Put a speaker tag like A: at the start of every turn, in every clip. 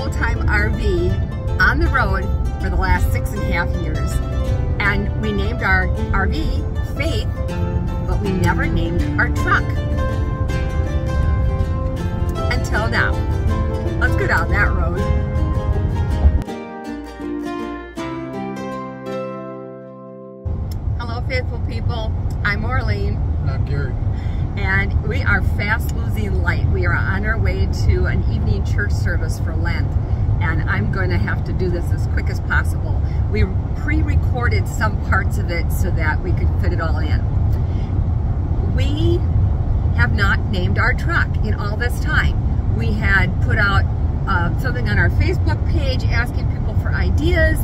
A: full-time RV on the road for the last six and a half years. And we named our RV Faith, but we never named our truck. Until now. Let's go down that road. Hello, faithful people. I'm Orlene.
B: I'm Gary.
A: And we are fast losing light. We are on our way to an evening church service for Lent. And I'm going to have to do this as quick as possible. We pre-recorded some parts of it so that we could fit it all in. We have not named our truck in all this time. We had put out uh, something on our Facebook page asking people for ideas.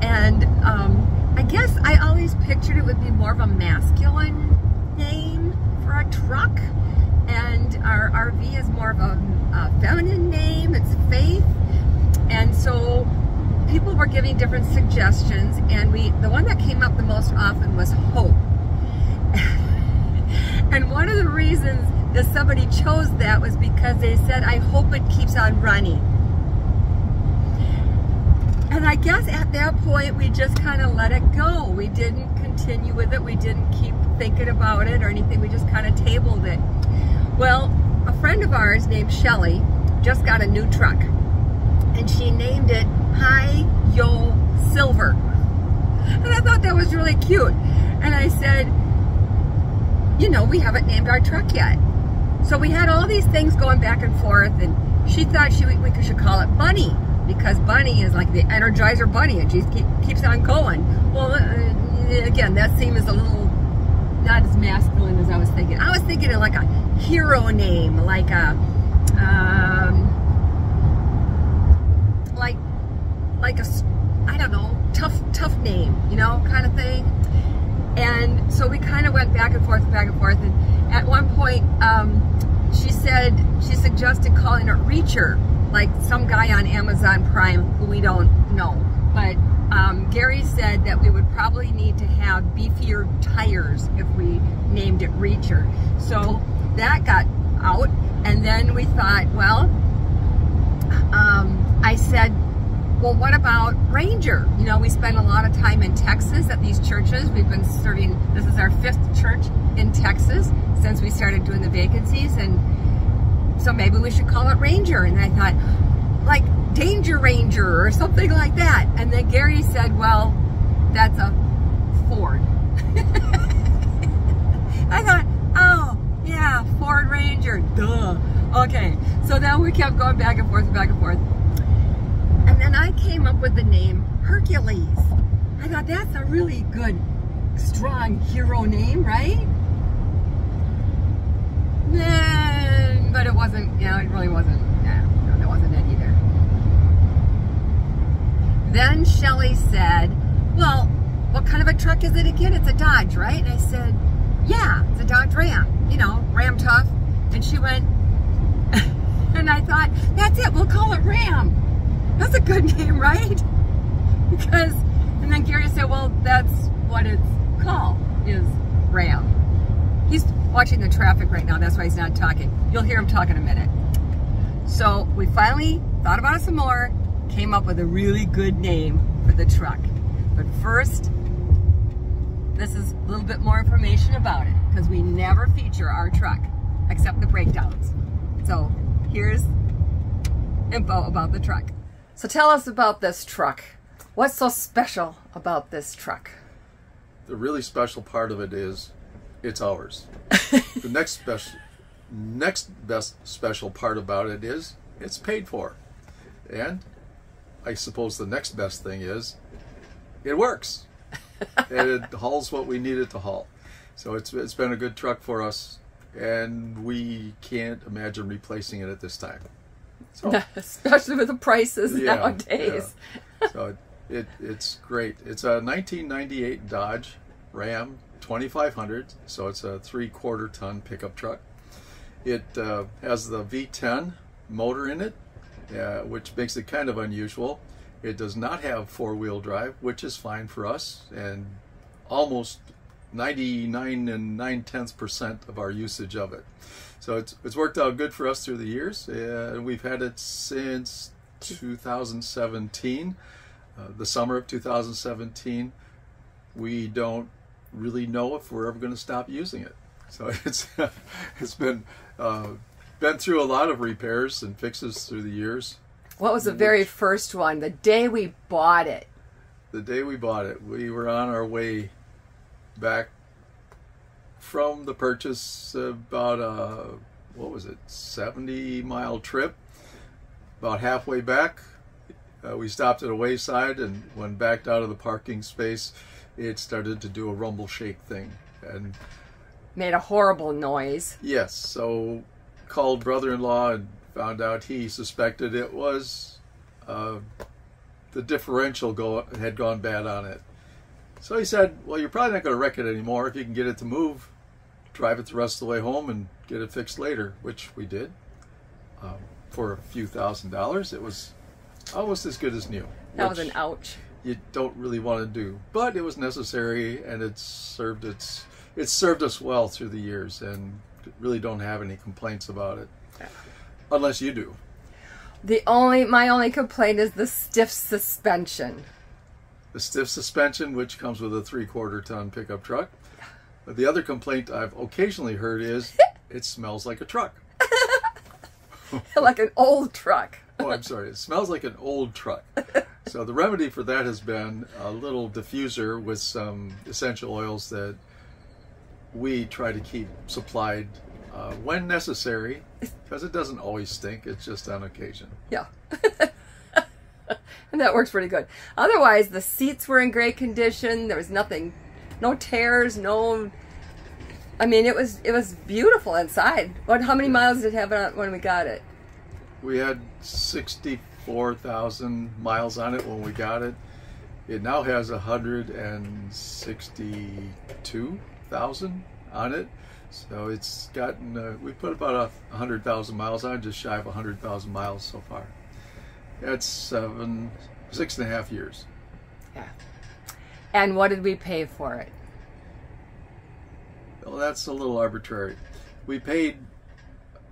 A: And um, I guess I always pictured it would be more of a masculine name for a truck. And our RV is more of a, a feminine name. It's Faith. And so people were giving different suggestions. And we, the one that came up the most often was Hope. and one of the reasons that somebody chose that was because they said, I hope it keeps on running. And I guess at that point, we just kind of let it go. We didn't continue with it. We didn't keep thinking about it or anything. We just kind of tabled it. Well, a friend of ours named Shelly just got a new truck. And she named it High Yo Silver. And I thought that was really cute. And I said, you know, we haven't named our truck yet. So we had all these things going back and forth, and she thought she we should call it Bunny because Bunny is like the Energizer Bunny, and she keep, keeps on going. Well, uh, again, that seems a little not as masculine as I was thinking. I was thinking of like a hero name, like a um, like like a I don't know tough tough name, you know, kind of thing. And so we kind of went back and forth, back and forth. And at one point, um, she said, she suggested calling it Reacher, like some guy on Amazon Prime who we don't know. But um, Gary said that we would probably need to have beefier tires if we named it Reacher. So that got out. And then we thought, well, um, I said, well, what about Ranger? You know, we spend a lot of time in Texas at these churches. We've been serving, this is our fifth church in Texas since we started doing the vacancies. And so maybe we should call it Ranger. And I thought, like Danger Ranger or something like that. And then Gary said, well, that's a Ford. I thought, oh, yeah, Ford Ranger, duh. Okay, so then we kept going back and forth, and back and forth. And then I came up with the name Hercules. I thought that's a really good, strong hero name, right? Nah, but it know, it really wasn't, yeah, no, that wasn't it either. Then Shelly said, well, what kind of a truck is it again? It's a Dodge, right? And I said, yeah, it's a Dodge Ram, you know, Ram Tough. And she went, and I thought, that's it, we'll call it Ram. That's a good name, right? Because, and then Gary said, well, that's what it's called, is Ram. He's watching the traffic right now, that's why he's not talking. You'll hear him talk in a minute. So we finally thought about it some more, came up with a really good name for the truck. But first, this is a little bit more information about it, because we never feature our truck, except the breakdowns. So here's info about the truck. So tell us about this truck. What's so special about this truck?
B: The really special part of it is it's ours. the next special next best special part about it is it's paid for. And I suppose the next best thing is it works. and it hauls what we need it to haul. So it's it's been a good truck for us and we can't imagine replacing it at this time.
A: So, Especially with the prices yeah, nowadays.
B: Yeah. So it, it's great. It's a 1998 Dodge Ram 2500, so it's a three quarter ton pickup truck. It uh, has the V10 motor in it, uh, which makes it kind of unusual. It does not have four wheel drive, which is fine for us, and almost 99 and 9 tenths percent of our usage of it. So it's, it's worked out good for us through the years. and we've had it since 2017, uh, the summer of 2017. We don't really know if we're ever going to stop using it. So it's it's been uh, been through a lot of repairs and fixes through the years.
A: What was the very first one? The day we bought it.
B: The day we bought it, we were on our way back from the purchase about a what was it 70 mile trip about halfway back uh, we stopped at a wayside and when backed out of the parking space it started to do a rumble shake thing and
A: Made a horrible noise.
B: yes so called brother-in-law and found out he suspected it was uh, the differential go had gone bad on it so he said well you're probably not going to wreck it anymore if you can get it to move drive it the rest of the way home and get it fixed later which we did um, for a few thousand dollars it was almost as good as new
A: That was an ouch.
B: You don't really want to do. But it was necessary, and it's served its it's served us well through the years, and really don't have any complaints about it, unless you do.
A: The only my only complaint is the stiff suspension.
B: The stiff suspension, which comes with a three quarter ton pickup truck. But the other complaint I've occasionally heard is it smells like a truck.
A: like an old truck.
B: Oh, I'm sorry. It smells like an old truck. So the remedy for that has been a little diffuser with some essential oils that we try to keep supplied uh, when necessary, because it doesn't always stink. It's just on occasion.
A: Yeah. and that works pretty good. Otherwise, the seats were in great condition. There was nothing, no tears, no. I mean, it was it was beautiful inside. What? How many miles did it have when we got it?
B: We had 64,000 miles on it when we got it. It now has 162,000 on it. So it's gotten, uh, we put about a 100,000 miles on it, just shy of 100,000 miles so far. That's seven, six and a half years.
A: Yeah. And what did we pay for it?
B: Well, that's a little arbitrary. We paid,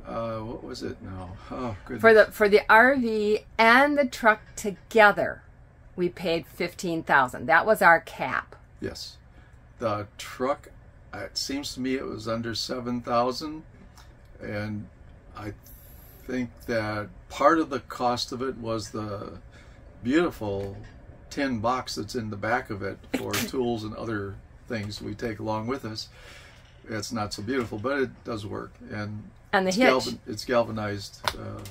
B: uh, what was it now? Oh, goodness.
A: For the for the RV and the truck together, we paid fifteen thousand. That was our cap.
B: Yes. The truck, uh, it seems to me it was under 7,000. And I think that part of the cost of it was the beautiful tin box that's in the back of it for tools and other things we take along with us. It's not so beautiful, but it does work. And
A: And the
B: it's,
A: hitch.
B: galvan- it's galvanized uh,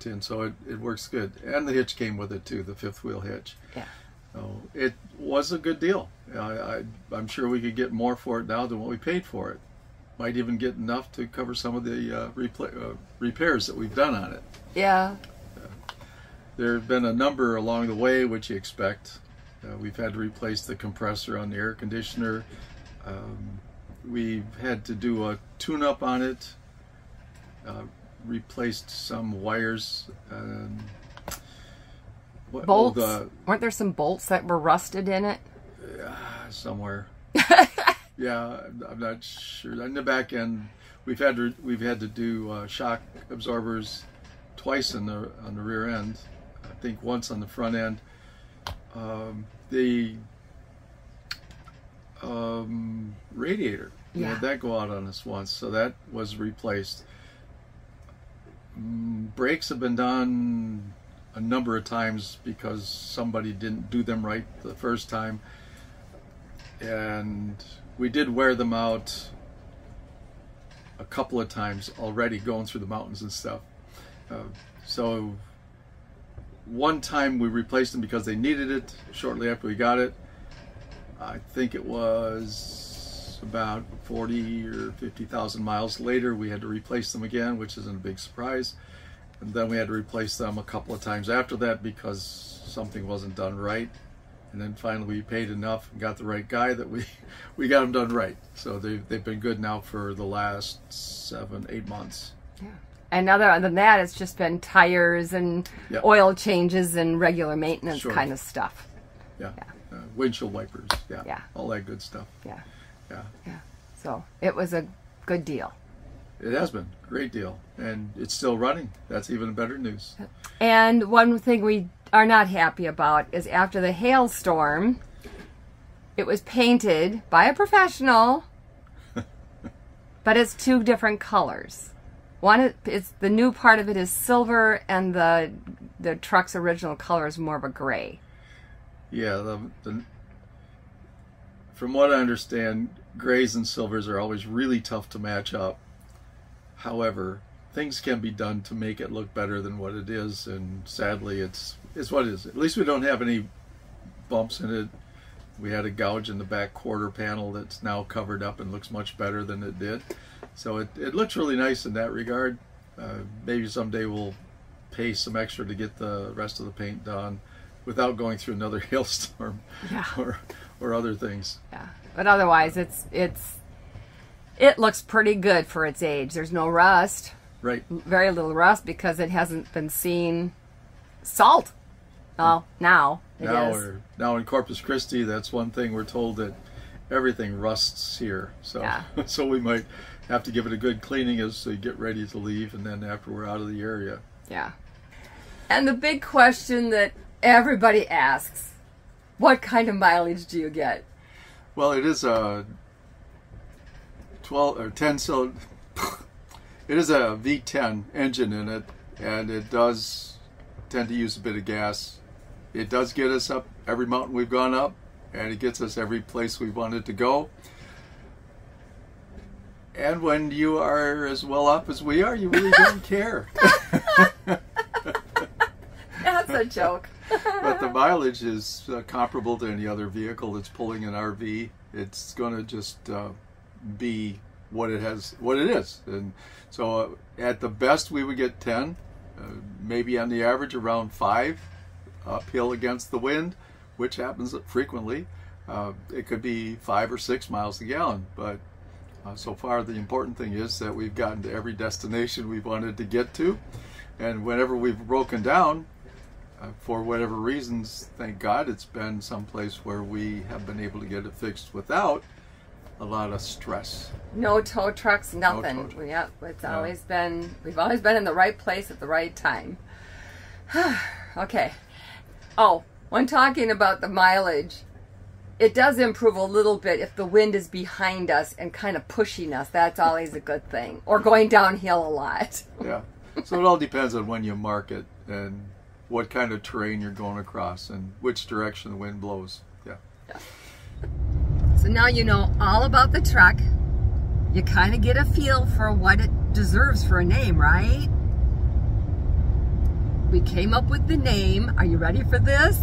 B: tin, so it, it works good. And the hitch came with it too, the fifth wheel hitch.
A: Yeah.
B: So it was a good deal. I, I, I'm sure we could get more for it now than what we paid for it. Might even get enough to cover some of the uh, repla- uh, repairs that we've done on it.
A: Yeah.
B: There have been a number along the way, which you expect. Uh, we've had to replace the compressor on the air conditioner. Um, we've had to do a tune-up on it. Uh, replaced some wires. Um, what, oh,
A: Bolts.
B: the-
A: Weren't there some bolts that were rusted in it?
B: somewhere. yeah, I'm- I'm not sure. In the back end, we've had to we've had to do uh, shock absorbers twice on the on the rear end. I think once on the front end. Um, the um, radiator, we had that go out on us once, so that was replaced. Brakes have been done a number of times because somebody didn't do them right the first time and we did wear them out a couple of times already going through the mountains and stuff. Uh, so one time we replaced them because they needed it shortly after we got it. I think it was about 40 or 50,000 miles later we had to replace them again, which isn't a big surprise. And then we had to replace them a couple of times after that because something wasn't done right and then finally we paid enough and got the right guy that we we got them done right so they, they've been good now for the last seven eight months Yeah.
A: And other than that, it's just been tires and
B: Yeah.
A: oil changes and regular maintenance
B: Sure.
A: kind of stuff.
B: yeah, Uh, windshield wipers yeah.
A: Yeah.
B: all that good stuff
A: Yeah.
B: Yeah
A: Yeah. So it was a good deal.
B: It has been a great deal, and it's still running. That's even better news.
A: And one thing we are not happy about is after the hailstorm, it was painted by a professional, but it's two different colors. One is the new part of it is silver, and the the truck's original color is more of a gray.
B: Yeah, the, the from what I understand, grays and silvers are always really tough to match up. However, things can be done to make it look better than what it is, and sadly, it's it's what it is. At least we don't have any bumps in it. We had a gouge in the back quarter panel that's now covered up and looks much better than it did. So it, it looks really nice in that regard. Uh, maybe someday we'll pay some extra to get the rest of the paint done without going through another hailstorm
A: Yeah.
B: or or other things.
A: Yeah, but otherwise, it's it's it looks pretty good for its age. There's no rust,
B: Right.
A: very little rust because it hasn't been seen salt. Well, now it is.
B: now we're now in Corpus Christi. That's one thing we're told that everything rusts here. So
A: Yeah.
B: so we might have to give it a good cleaning as we get ready to leave, and then after we're out of the area.
A: Yeah. And the big question that everybody asks, what kind of mileage do you get?
B: Well, it is a twelve or ten cylinder. It is a V10 engine in it, and it does tend to use a bit of gas. It does get us up every mountain we've gone up, and it gets us every place we wanted to go. And when you are as well up as we are, you really don't care.
A: A joke.
B: but the mileage is uh, comparable to any other vehicle that's pulling an RV. It's going to just uh, be what it has, what it is. And so, uh, at the best, we would get ten, uh, maybe on the average around five, uphill against the wind, which happens frequently. Uh, it could be five or six miles a gallon, but uh, so far the important thing is that we've gotten to every destination we wanted to get to, and whenever we've broken down, for whatever reasons, thank God it's been someplace where we have been able to get it fixed without a lot of stress.
A: No tow trucks, nothing.
B: tow trucks.
A: Yep, it's
B: No.
A: always been, we've always been in the right place at the right time. okay. Oh, when talking about the mileage, it does improve a little bit if the wind is behind us and kind of pushing us. That's always a good thing. Or going downhill a lot.
B: Yeah. So it all depends on when you mark it and what kind of terrain you're going across and which direction the wind blows. Yeah.
A: So now you know all about the truck. You kind of get a feel for what it deserves for a name, right? We came up with the name. Are you ready for this?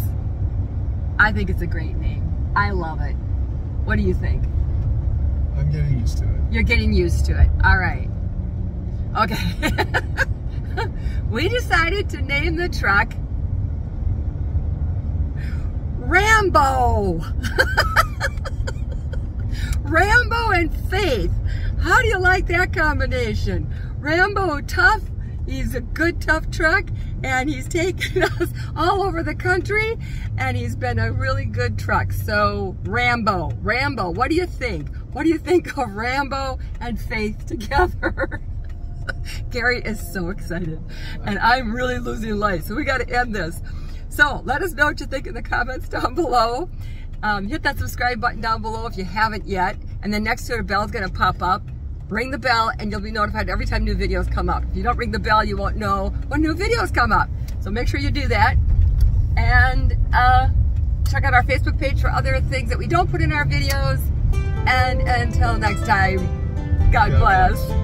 A: I think it's a great name. I love it. What do you think?
B: I'm getting used to it.
A: You're getting used to it. All right. Okay. we decided to name the truck Rambo. Rambo and Faith. How do you like that combination? Rambo tough. He's a good tough truck and he's taken us all over the country and he's been a really good truck. So Rambo, Rambo, what do you think? What do you think of Rambo and Faith together? Gary is so excited and I'm really losing light. So we got to end this. So let us know what you think in the comments down below. Um, hit that subscribe button down below if you haven't yet. And then next to it, a bell's going to pop up. Ring the bell and you'll be notified every time new videos come up. If you don't ring the bell, you won't know when new videos come up. So make sure you do that. And uh, check out our Facebook page for other things that we don't put in our videos. And until next time, God
B: God
A: bless.
B: bless.